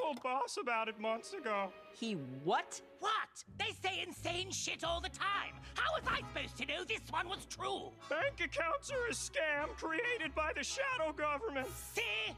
told boss about it months ago. He what? What? They say insane shit all the time. How was I supposed to know this one was true? Bank accounts are a scam created by the shadow government. See?